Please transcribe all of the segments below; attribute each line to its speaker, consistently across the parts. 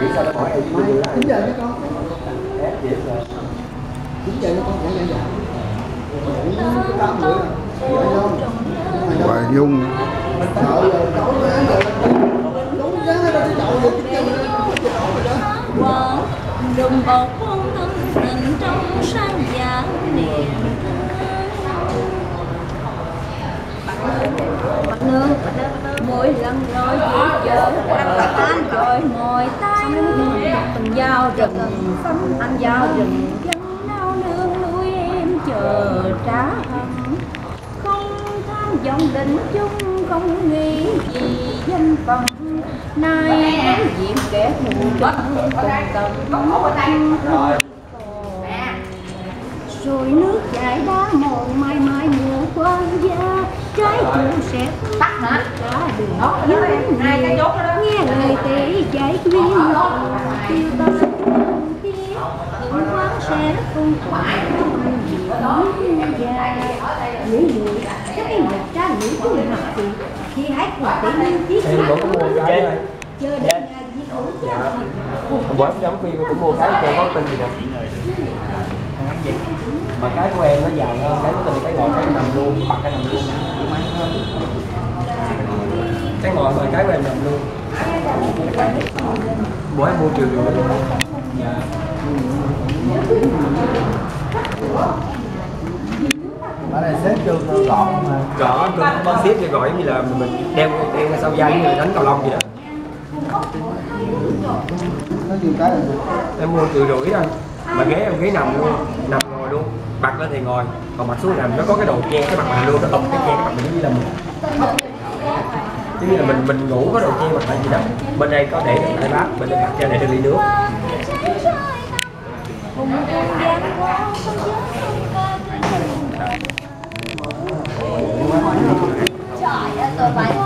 Speaker 1: nghĩ sao hỏi em
Speaker 2: giờ cho con
Speaker 1: ép vậy rồi
Speaker 2: giờ cho con giảng giảng giảng
Speaker 3: Hoài Dung
Speaker 2: Đúng vâng. ráng nó được
Speaker 4: bột hôn tâm tình trong sang giảng niềm Bạch nương, mỗi lần nói gì chờ anh rồi ngồi tay Anh rừng anh giao rừng chân nao nương nuôi em chờ trả hận. Không tham vọng định chung không nghĩ gì danh phận nay đối diện kẻ thù chung cùng tận. Rồi nước chảy đá mòn mai mai mùa quan gia trái chủ sẽ tắt hết cả đường những người nghe lời tệ dạy duyên tiêu tâm xe quán sẽ không phải không dài nữ nữ các em đẹp trai nữ người học thì hãy cùng tự nhiên chiếc
Speaker 1: em bữa có mua cái
Speaker 4: đến ngày di
Speaker 1: dạ hôm giống em cũng mua cái cho có tin gì đâu mà cái của em nó dài hơn cái của tình cái ngồi cái nằm luôn hoặc cái nằm luôn cái ngồi mà cái của em nằm luôn bữa em mua trường rồi dạ
Speaker 2: ở đây xếp chưa gọn mà.
Speaker 1: Rõ có xếp cho gọi như là mình đeo đeo sau vai như là đánh cầu lông vậy đó.
Speaker 2: Nó nhiều cái
Speaker 1: em mua triệu rưỡi thôi mà ghế em ghế nằm luôn nằm ngồi luôn bật lên thì ngồi. Còn bật xuống nằm nó có cái đồ che cái mặt mình luôn nó tụt cái che cái mặt mình như là mình giống như là mình mình ngủ có đồ che mặt lại gì đó. Bên đây có để được tay bát bên đây đặt cho để được ly nước
Speaker 4: cùng gian không Trời ơi, tôi phải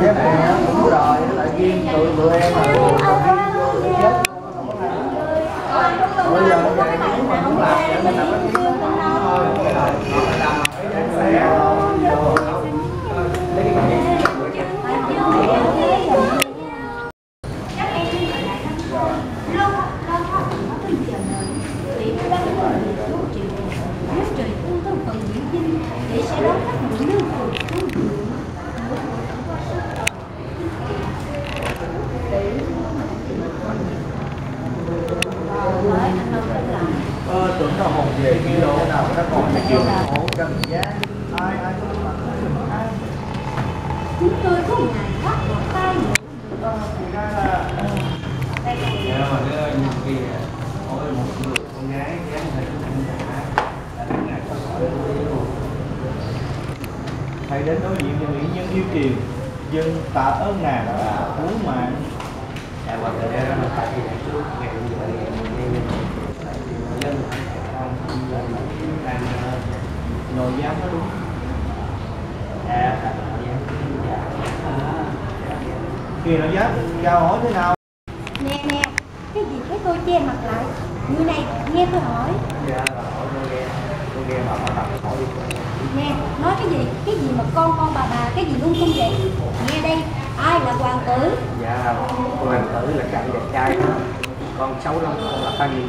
Speaker 2: Xếp này đúng rồi, lại riêng tụi tụi em là riêng vô để chết Bây giờ về nếu mà muốn làm thì mình làm cái tiếng thôi Làm cái xe
Speaker 4: để sẽ đón các mũi lương thực xuống đường
Speaker 2: Ờ, tưởng là hồn về kilo nào nó còn cái kiểu hổ cần giá. Ai ai cũng mặc ai
Speaker 4: chúng tôi có ngày thoát một tay
Speaker 2: ờ thì ra là
Speaker 1: Dạ mà cái nhiều khi mỗi một người con gái gái thầy cũng không trả là đến ngày có hỏi
Speaker 2: thầy đến đối diện cho mỹ nhân yêu kiều dân tạ ơn nàng là cứu mạng.
Speaker 1: Dạ và từ đây nó tại vì ngày trước ngày bây giờ thì em nghe dân không đang
Speaker 2: nội giám nó đúng
Speaker 1: dạ
Speaker 2: khi nội giám chào hỏi thế nào?
Speaker 4: Nè nè cái gì cái tôi che mặt lại. Người này nghe tôi hỏi.
Speaker 1: Dạ hỏi con nghe. Con nghe mà họ đặt hỏi đi.
Speaker 4: Nè nói cái gì? Cái gì mà con con bà bà cái gì lung tung vậy? Nghe đây ai là hoàng tử?
Speaker 1: Dạ hoàng tử là cạnh đẹp trai đó. Con xấu lắm con là phan